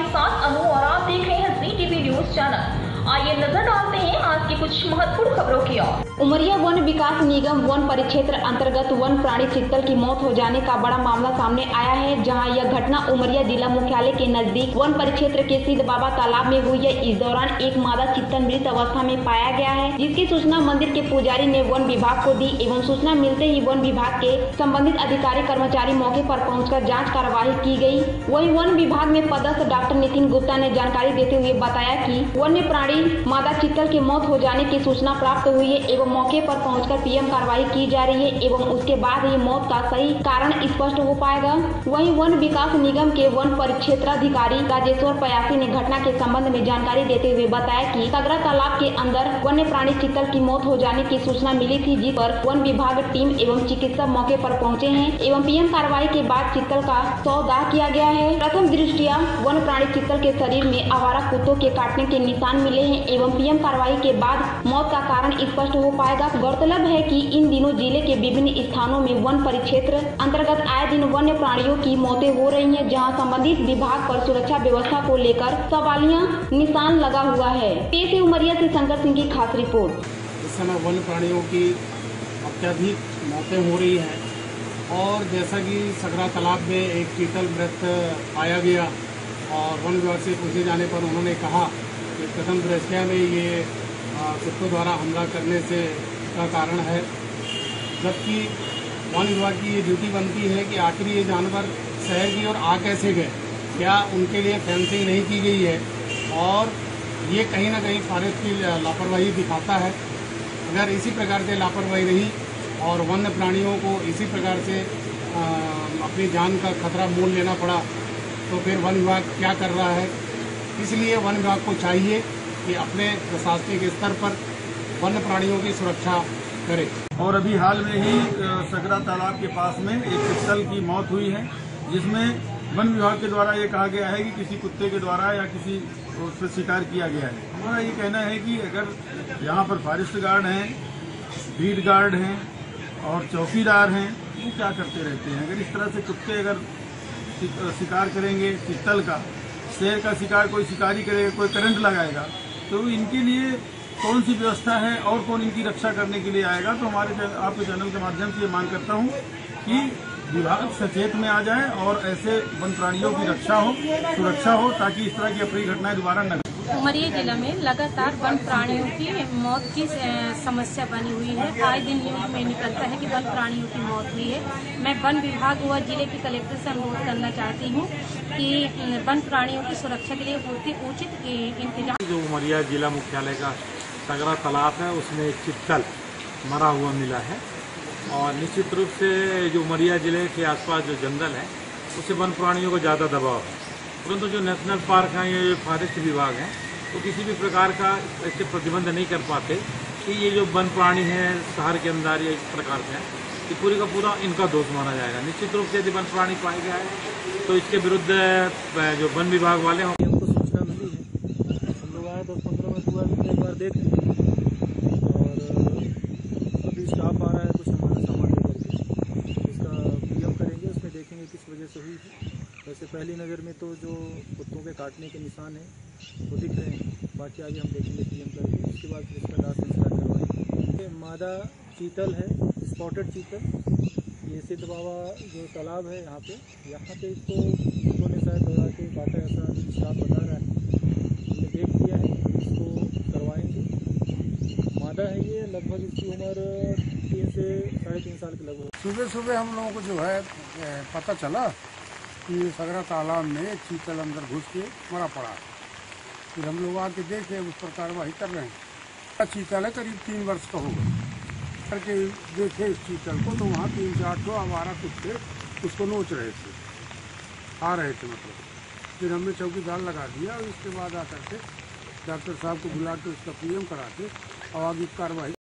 आपके साथ अनु और आप देख रहे हैं जी टीवी न्यूज़ चैनल आइए नज़र डालते हैं आज की कुछ महत्वपूर्ण खबरों की ओर। उमरिया वन विकास निगम वन परिक्षेत्र अंतर्गत वन प्राणी चित्तल की मौत हो जाने का बड़ा मामला सामने आया है, जहाँ यह घटना उमरिया जिला मुख्यालय के नज़दीक वन परिक्षेत्र के सिद्ध बाबा तालाब में हुई है। इस दौरान एक मादा चित्तल मृत अवस्था में पाया गया है, जिसकी सूचना मंदिर के पुजारी ने वन विभाग को दी। एवं सूचना मिलते ही वन विभाग के संबंधित अधिकारी कर्मचारी मौके पर पहुंचकर जाँच कार्यवाही की गई वही वन विभाग में पदस्थ डॉक्टर नितिन गुप्ता ने जानकारी देते हुए बताया कि वन्य प्राणी मादा चित्तल की मौत हो जाने की सूचना प्राप्त हुई है एवं मौके पर पहुंचकर पीएम कार्रवाई की जा रही है एवं उसके बाद ही मौत का सही कारण स्पष्ट हो पाएगा। वहीं वन विकास निगम के वन परिक्षेत्राधिकारी राजेश्वर पयासी ने घटना के संबंध में जानकारी देते हुए बताया कि सगरा तालाब के अंदर वन्य प्राणी चित्तल की मौत हो जाने की सूचना मिली थी, जिस पर वन विभाग टीम एवं चिकित्सक मौके पर पहुँचे हैं एवं पीएम कार्रवाई के बाद चित्तल का सौदा किया गया है। प्रथम दृष्टिया वन प्राणी चित्तल के शरीर में आवारा कुत्तों के काटने के निशान मिले हैं एवं पीएम कार्रवाई के बाद मौत का कारण स्पष्ट हो पाएगा। गौरतलब है कि इन दिनों ज़िले के विभिन्न स्थानों में वन परिक्षेत्र अंतर्गत आए दिन वन्य प्राणियों की मौतें हो रही हैं, जहाँ संबंधित विभाग पर सुरक्षा व्यवस्था को लेकर सवालिया निशान लगा हुआ है। पेश उमरिया ऐसी शंकर सिंह की खास रिपोर्ट। इस समय वन्य प्राणियों की अत्यधिक मौतें हो रही हैं और जैसा कि सगरा तालाब में एक चीतल मृत पाया गया और वन विभाग से पूछे जाने पर उन्होंने कहा कि प्रथम दृष्टिया में ये कुत्तों द्वारा हमला करने से का कारण है। जबकि वन विभाग की ये ड्यूटी बनती है कि आखिर ये जानवर शहर की ओर आ कैसे गए? क्या उनके लिए फेंसिंग नहीं की गई है? और ये कहीं ना कहीं फॉरेस्ट की लापरवाही दिखाता है। अगर इसी प्रकार से लापरवाही रही और वन्य प्राणियों को इसी प्रकार से अपनी जान का खतरा मोल लेना पड़ा तो फिर वन विभाग क्या कर रहा है? इसलिए वन विभाग को चाहिए कि अपने प्रशासनिक स्तर पर वन्य प्राणियों की सुरक्षा करे। और अभी हाल में ही सकरा तालाब के पास में एक चित्तल की मौत हुई है, जिसमें वन विभाग के द्वारा ये कहा गया है कि किसी कुत्ते के द्वारा या किसी उस शिकार किया गया है। हमारा ये कहना है कि अगर यहाँ पर फॉरेस्ट गार्ड हैं बीट गार्ड हैं और चौकीदार हैं वो क्या करते रहते हैं? अगर इस तरह से कुत्ते अगर शिकार करेंगे चित्तल का शेर का शिकार कोई शिकारी करेगा कोई करंट लगाएगा तो इनके लिए कौन सी व्यवस्था है और कौन इनकी रक्षा करने के लिए आएगा तो हमारे आपके चैनल के माध्यम से ये मांग करता हूँ कि विभाग सचेत में आ जाए और ऐसे वन प्राणियों की रक्षा हो, सुरक्षा हो, ताकि इस तरह की अप्रिय घटनाएँ दोबारा न। उमरिया जिला में लगातार वन प्राणियों की मौत की समस्या बनी हुई है। आए दिन न्यूज़ में निकलता है कि वन प्राणियों की मौत हुई है। मैं वन विभाग व ज़िले के कलेक्टर से अनुरोध करना चाहती हूँ कि वन प्राणियों की सुरक्षा के लिए ही उचित इंतज़ाम। जो उमरिया जिला मुख्यालय का सगरा तालाब है, उसमें एक चित्तल मरा हुआ मिला है और निश्चित रूप से जो उमरिया ज़िले के आसपास जो जंगल है, उससे वन प्राणियों को ज़्यादा दबाव है। परंतु जो नेशनल पार्क हैं, या जो फॉरेस्ट विभाग हैं तो किसी भी प्रकार का ऐसे प्रतिबंध नहीं कर पाते कि ये जो वन प्राणी है, शहर के अंदर या इस प्रकार से हैं पूरी का पूरा इनका दोष माना जाएगा। निश्चित रूप से यदि वन प्राणी पाया गया है तो इसके विरुद्ध जो वन विभाग वाले हों हमको सूचना मिली है हम लोग आए दस पंद्रह मिनट हुआ अभी एक बार देख लिए और अभी स्टाफ आ रहा है कुछ हमारा सामान लेकर के इसका पीएम करेंगे उसमें देखेंगे किस वजह से हुई है वैसे पहली नज़र में तो जो कुत्तों के काटने के निशान हैं, वो दिख रहे हैं। बाकी आगे हम देखेंगे पीएम करेंगे। उसके बाद इसका लास्ट संस्कार करवाएँगे। मादा चीतल है स्पॉटेड चीतल। ये सिद्ध बाबा जो तालाब है यहाँ पे यहाँ पे इसको कुत्तों ने शायद दौड़ा के काटा ऐसा स्टाफ बता रहा है। हमने देख लिया है, इसको करवाएँगे। मादा है ये, लगभग इसकी उम्र तीन से साढ़े तीन साल के लगभग। सुबह सुबह हम लोगों को जो है पता चला कि सगरा तालाब में चीतल अंदर घुस के मरा पड़ा है। फिर हम लोग आके देखे, उस पर कार्रवाई कर रहे हैं। चीतल है, करीब तीन वर्ष का होगा। करके देखे इस चीतल को तो वहाँ तीन चार ठो हमारा कुत्ते उसको नोच रहे थे। आ रहे थे मतलब। फिर हमने चौकीदार लगा दिया, और इसके बाद आकर के डॉक्टर साहब को बुला के उसका पीएम करा के और आगे कार्रवाई